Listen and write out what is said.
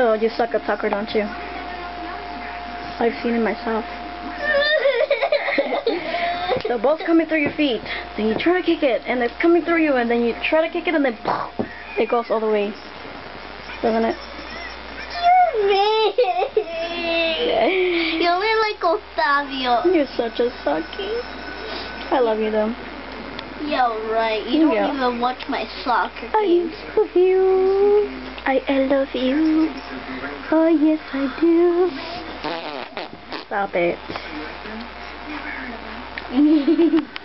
So you suck at soccer, don't you? I've seen it myself. The ball's coming through your feet. Then you try to kick it, and it's coming through you, and then you try to kick it, and then it goes all the way. Doesn't it? You're mean. You only like Octavio. You're such a sucky. I love you though. Yeah, right. You don't Yeah. even watch my soccer games. I love you. I, love you. Oh yes I do. Stop it.